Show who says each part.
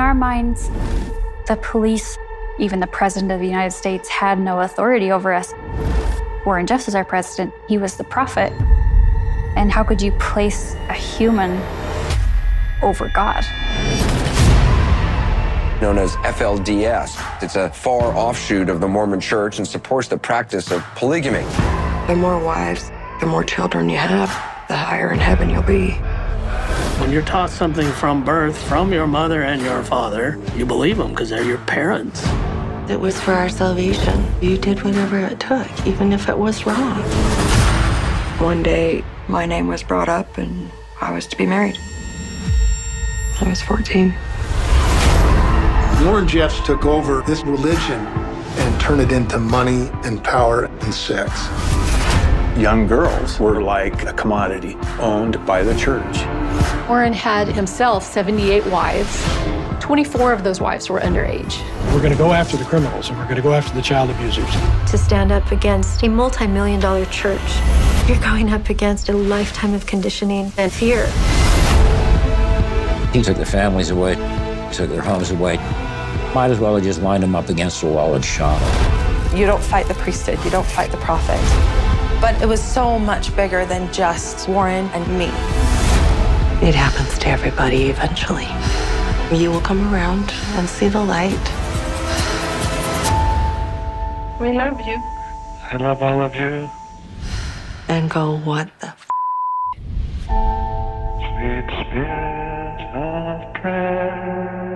Speaker 1: our minds, the police, even the president of the United States, had no authority over us. Warren Jeffs was our president, he was the prophet. And how could you place a human over God?
Speaker 2: known as FLDS. It's a far offshoot of the Mormon church and supports the practice of polygamy.
Speaker 3: The more wives, the more children you have, the higher in heaven you'll be.
Speaker 4: When you're taught something from birth, from your mother and your father, you believe them because they're your parents.
Speaker 3: It was for our salvation. You did whatever it took, even if it was wrong. One day, my name was brought up and I was to be married. I was 14.
Speaker 5: Warren Jeffs took over this religion and turned it into money and power and sex.
Speaker 6: Young girls were like a commodity owned by the church.
Speaker 7: Warren had himself 78 wives. 24 of those wives were underage.
Speaker 8: We're going to go after the criminals and we're going to go after the child abusers.
Speaker 9: To stand up against a multi million dollar church, you're going up against a lifetime of conditioning and fear.
Speaker 10: He took the families away, took their homes away. Might as well have just lined them up against the wall and shot them.
Speaker 11: You don't fight the priesthood, you don't fight the prophet. But it was so much bigger than just Warren and me.
Speaker 3: It happens to everybody eventually. You will come around and see the light.
Speaker 11: We love you.
Speaker 12: I love all of you.
Speaker 3: And go, what the f?
Speaker 12: Sweet spirit of prayer.